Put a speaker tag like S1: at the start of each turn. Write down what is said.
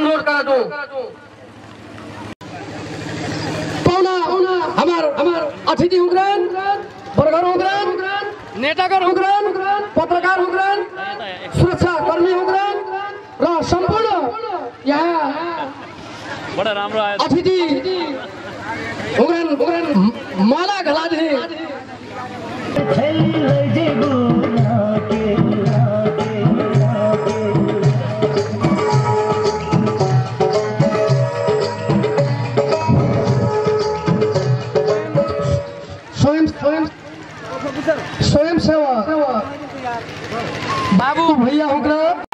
S1: अनुरोध करत हूँ
S2: पाहुना हमार हमार अतिथि हुँदैन वर्गर हुँदैन नेतागर हुँदैन पत्रकार हुँदैन सुरक्षा कर्मी हुँदैन र सम्पूर्ण यहाँ
S3: बडा राम्रो आयो
S2: अतिथि हुँदैन हुँदैन माला घलादेखि स्वयं बाबु भैया हुँदैन